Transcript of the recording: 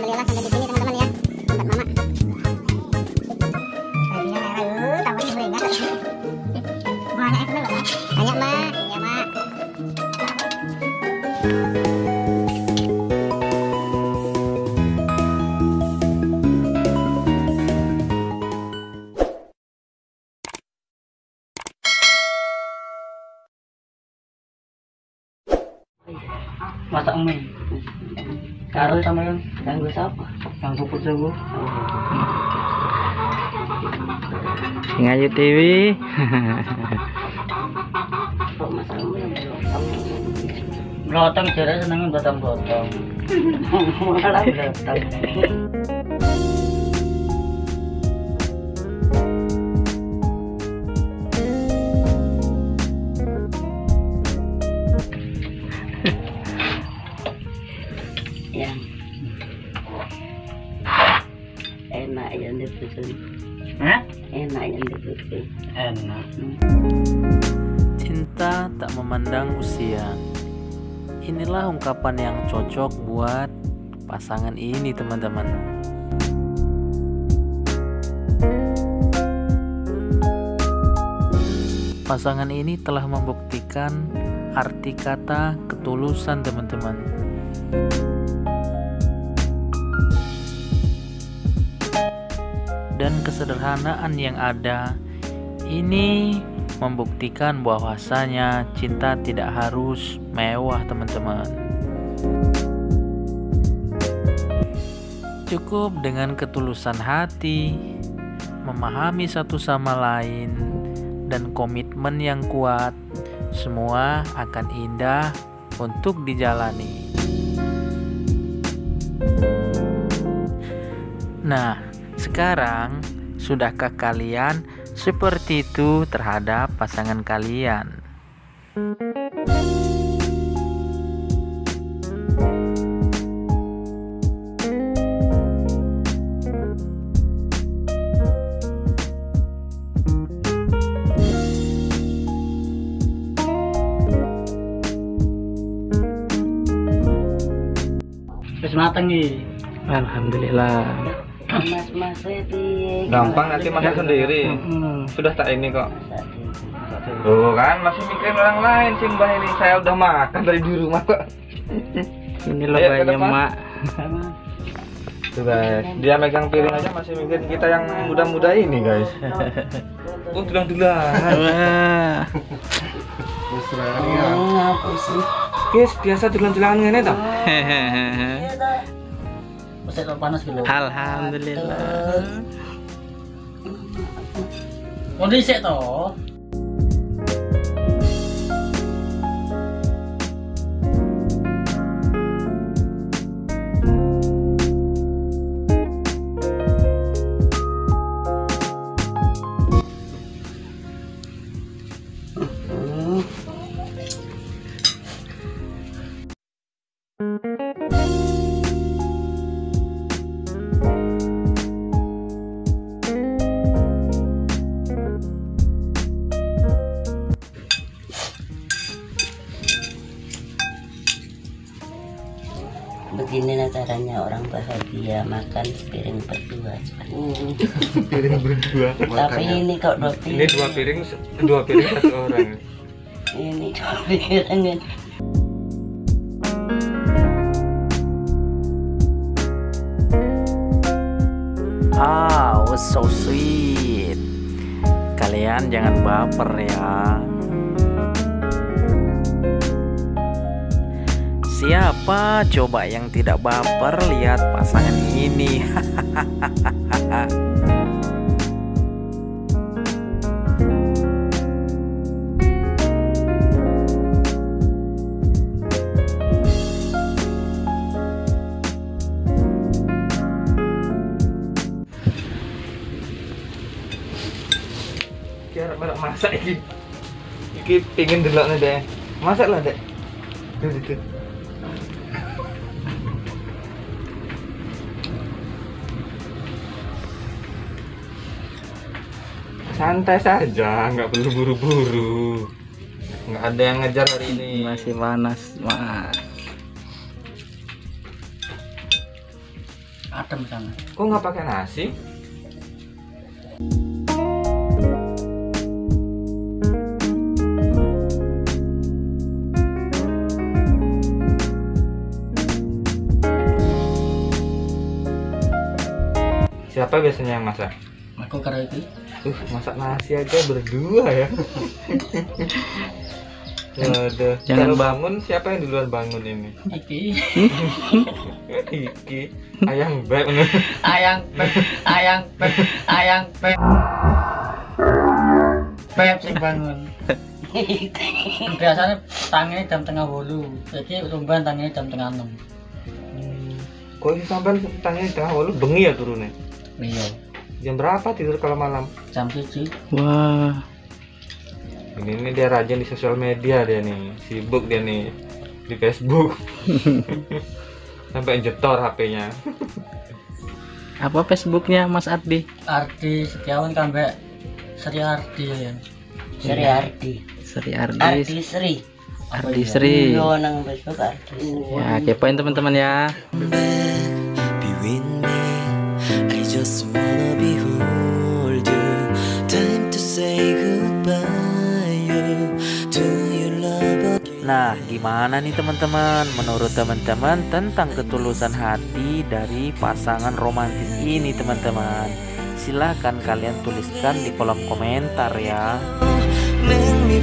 怎么连了三个 masak mie. Karo sama yang ganggu siapa ganggu putraku Ngayu TV. Brotong jare seneng brotong brotong malah brotong yang dibutuhin Hah? enak yang dibutuhin Enak. Cinta tak memandang usia. Inilah ungkapan yang cocok buat pasangan ini, teman-teman. Pasangan ini telah membuktikan arti kata ketulusan, teman-teman. Dan kesederhanaan yang ada ini membuktikan bahwasanya cinta tidak harus mewah, teman-teman. Cukup dengan ketulusan hati, memahami satu sama lain, dan komitmen yang kuat, semua akan indah untuk dijalani. Nah, sekarang sudahkah kalian seperti itu terhadap pasangan kalian? Terus mateng nih. Alhamdulillah. Mas mas. Gampang nanti masak sendiri. Sudah tak ini kok. Tuh kan masih mikirin orang lain sih mbah ini. Saya udah makan dari di rumah kok. Ini loh Ayo, ke banyak mak. Tuh guys, dia megang piring aja masih mikirin kita yang muda-muda ini guys. Oh tulang tulang. Wah. Ngapa sih? Guys, biasa tulang tulangan ini toh. Masih panas gitu. Alhamdulillah. Mau disek toh? Caranya orang bahagia makan sepiring berdua. Piring berdua. Tapi ini kok dua piring. Ini dua piring, dua piring satu orang. Ini dua piring. Ah, oh, so sweet. Kalian jangan baper ya. Siapa coba yang tidak baper lihat pasangan ini? Barak masak iki. Iki pingin delokne deh. Masak lah, Dek. Tuh. Santai saja, nggak perlu buru-buru. Nggak ada yang ngejar hari ini. Masih panas mak. adem sana Kok nggak pakai nasi? Siapa biasanya yang masak? Aku karo iki Uh, masak nasi aja berdua ya. Waduh, Jangan bangun siapa yang duluan bangun ini? iki. Iki, ayang beb. ayang pep ayang pep ayang pep. Pep sing bangun. Biasanya tangannya jam tengah bolu jadi tumban tangannya jam tengah enam. Kok ini sampai di tengah walu bengi ya turunnya? iya Jam berapa tidur kalau malam? jam tujuh Wah. Ini, ini dia rajin di sosial media dia nih, sibuk dia nih di Facebook. Sampai jetor HP-nya. Apa Facebooknya Mas Ardi? Ardi Setiawan kan mbak Sri Ardi ya Sri Ardi Sri Ardi. Ardi Sri Ardi Sri. Yo nang Facebook Ardi Sri Ya, kepoin teman-teman ya. be just wanna behold you. Time to say goodbye to your love again. Nah, gimana nih teman-teman? Menurut teman-teman tentang ketulusan hati dari pasangan romantis ini teman-teman? Silahkan kalian tuliskan di kolom komentar ya. Make me.